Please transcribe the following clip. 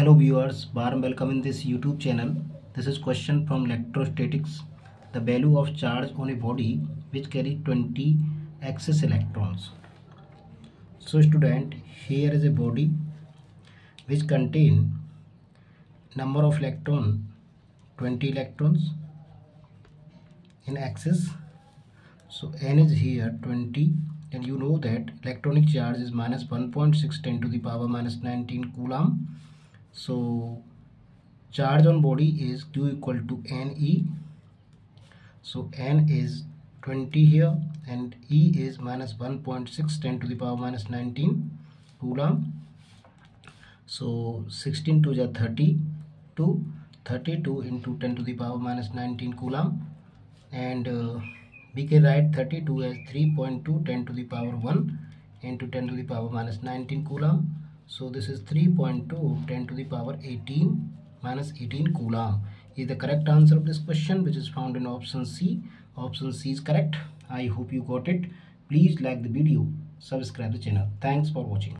hello viewers warm welcome in this youtube channel. This is question from electrostatics. The value of charge on a body which carry 20 excess electrons. So student here is a body which contain number of electron 20 electrons in excess so n is here 20 and you know that electronic charge is minus 1.6 10 to the power minus 19 coulomb so charge on body is q equal to ne so n is 20 here and e is minus 1.6 10 to the power minus 19 coulomb so 16 to the 30 to 32 into 10 to the power minus 19 coulomb and uh, we can write 32 as 3.2 10 to the power 1 into 10 to the power minus 19 coulomb so this is 3.2 10 to the power 18 minus 18 coulomb is the correct answer of this question which is found in option C. Option C is correct. I hope you got it. Please like the video, subscribe the channel. Thanks for watching.